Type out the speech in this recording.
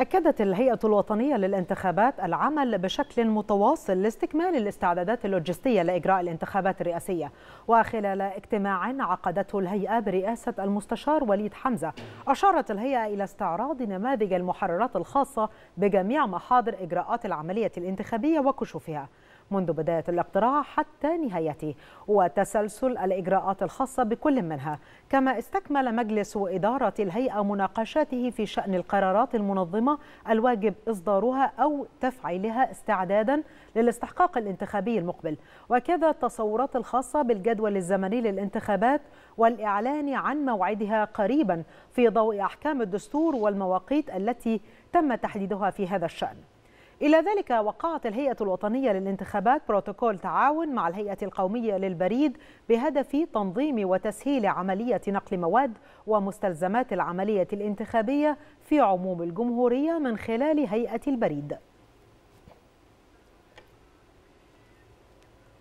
أكدت الهيئة الوطنية للانتخابات العمل بشكل متواصل لاستكمال الاستعدادات اللوجستية لإجراء الانتخابات الرئاسية. وخلال اجتماع عقدته الهيئة برئاسة المستشار وليد حمزة أشارت الهيئة إلى استعراض نماذج المحررات الخاصة بجميع محاضر إجراءات العملية الانتخابية وكشوفها. منذ بداية الاقتراع حتى نهايته وتسلسل الإجراءات الخاصة بكل منها. كما استكمل مجلس إدارة الهيئة مناقشاته في شأن القرارات المنظمة الواجب إصدارها أو تفعيلها استعدادا للاستحقاق الانتخابي المقبل. وكذا التصورات الخاصة بالجدول الزمني للانتخابات والإعلان عن موعدها قريبا في ضوء أحكام الدستور والمواقيت التي تم تحديدها في هذا الشأن. إلى ذلك وقعت الهيئة الوطنية للانتخابات بروتوكول تعاون مع الهيئة القومية للبريد بهدف تنظيم وتسهيل عملية نقل مواد ومستلزمات العملية الانتخابية في عموم الجمهورية من خلال هيئة البريد.